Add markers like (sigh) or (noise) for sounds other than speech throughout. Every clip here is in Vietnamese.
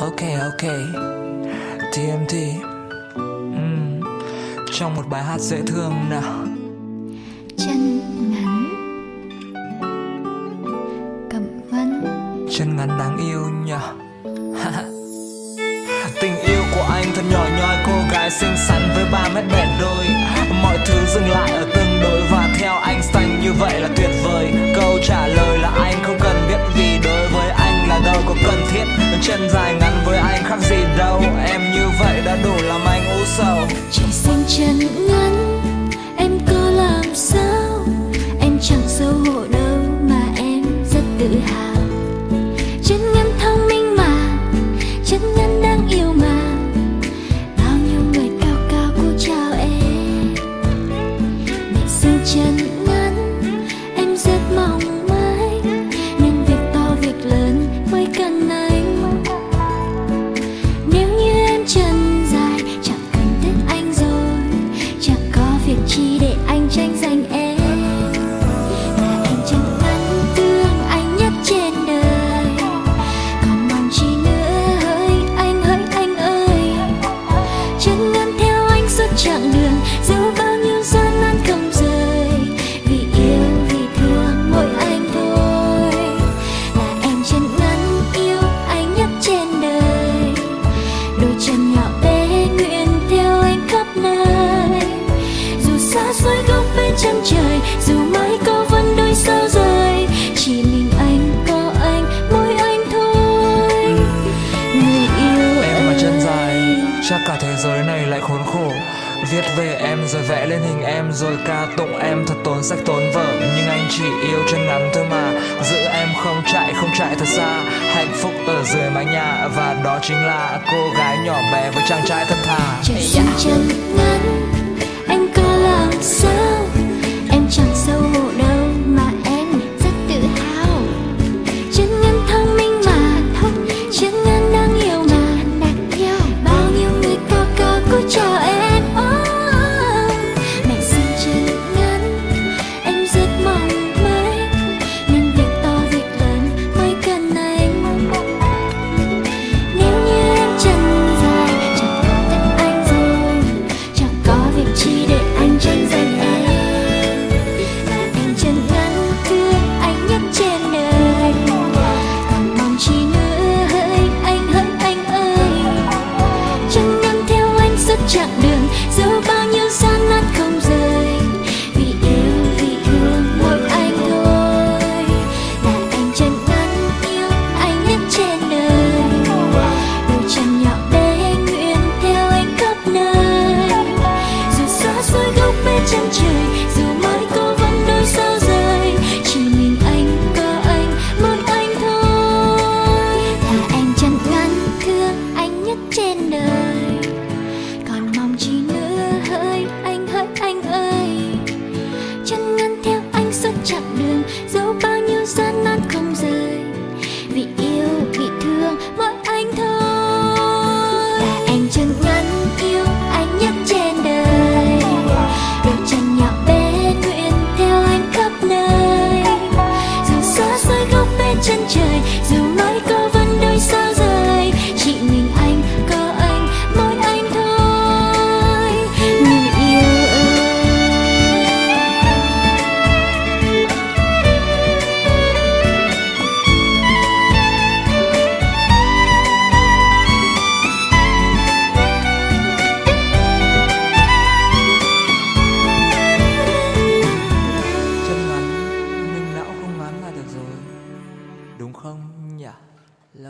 ok ok. Tmt uhm. trong một bài hát dễ thương nào. Chân ngắn. Cẩm vân. Chân ngắn đáng yêu nhở (laughs) tình yêu của anh thật nhỏ nhoi cô gái xinh xắn với ba mét bẹn đôi. Mọi thứ dừng lại chân dài ngắn với ai khác gì đâu chắc cả thế giới này lại khốn khổ. Viết về em rồi vẽ lên hình em rồi ca tụng em thật tốn sách tốn vở. Nhưng anh chỉ yêu chân ngắn thôi mà, giữ em không chạy không chạy thật xa. Hạnh phúc ở dưới mái nhà và đó chính là cô gái nhỏ bé với chàng trai thật thà. Trời chân ngắn, anh có làm sao trên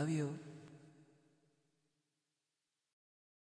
love you.